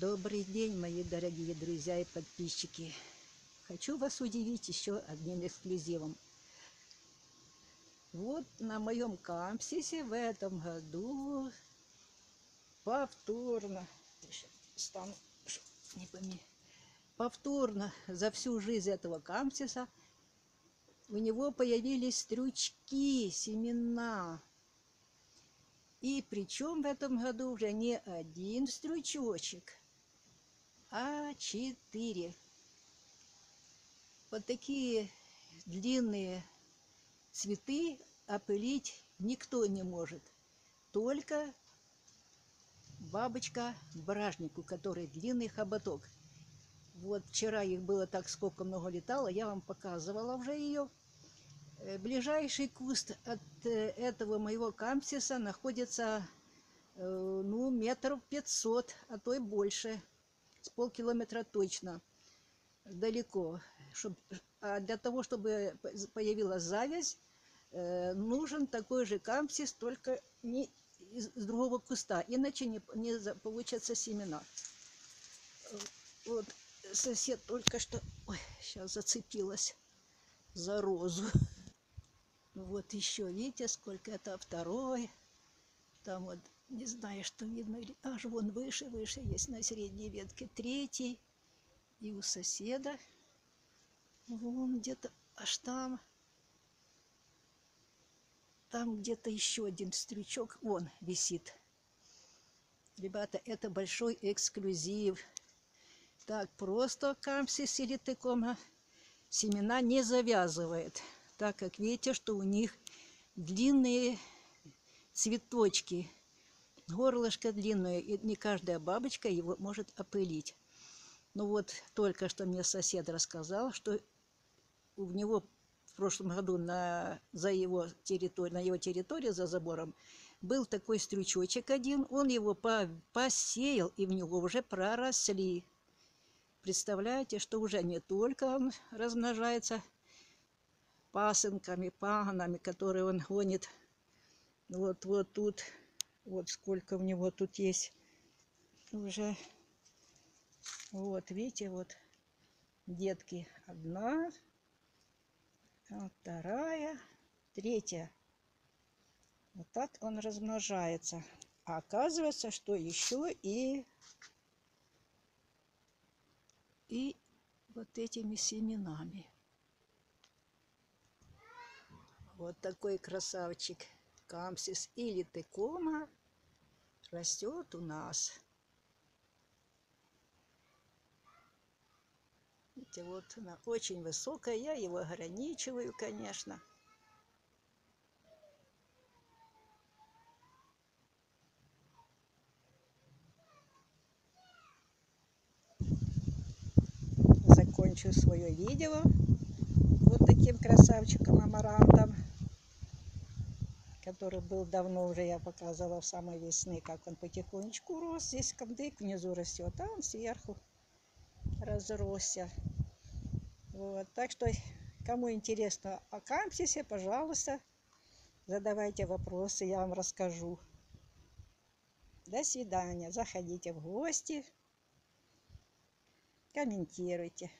Добрый день, мои дорогие друзья и подписчики. Хочу вас удивить еще одним эксклюзивом. Вот на моем кампсисе в этом году повторно, стану, не пойми, повторно за всю жизнь этого кампсиса у него появились стрючки, семена. И причем в этом году уже не один стручочек, а четыре. Вот такие длинные цветы опылить никто не может. Только бабочка бражник, у которой длинный хоботок. Вот вчера их было так сколько много летало, я вам показывала уже ее. Э, ближайший куст от э, этого моего кампсиса находится э, ну, метров пятьсот, а то и больше. С полкилометра точно. Далеко. Чтоб, а для того, чтобы появилась завязь, нужен такой же кампсис, только не из другого куста. Иначе не, не получатся семена. Вот сосед только что... Ой, сейчас зацепилась за розу. Вот еще, видите, сколько это второй. Там вот, не знаю, что видно, аж вон выше, выше есть на средней ветке третий. И у соседа, вон где-то, аж там, там где-то еще один стрючок, вон висит. Ребята, это большой эксклюзив. Так, просто кампсис или тыкома семена не завязывает так как видите, что у них длинные цветочки, горлышко длинное, и не каждая бабочка его может опылить. Ну вот, только что мне сосед рассказал, что у него в прошлом году на, за его территорию, на его территории, за забором, был такой стрючочек один, он его по, посеял, и в него уже проросли. Представляете, что уже не только он размножается пасынками, паганами, которые он гонит. Вот, вот тут, вот сколько у него тут есть уже. Вот, видите, вот детки. Одна, вторая, третья. Вот так он размножается. А оказывается, что еще и и вот этими семенами. Вот такой красавчик камсис или текома растет у нас. Видите, вот она очень высокая, я его ограничиваю, конечно. Закончу свое видео вот таким красавчиком амарантом который был давно уже, я показывала в самой весны, как он потихонечку рос. Здесь кандык внизу растет, а он сверху разросся. Вот. Так что, кому интересно о кампсисе, пожалуйста, задавайте вопросы, я вам расскажу. До свидания. Заходите в гости, комментируйте.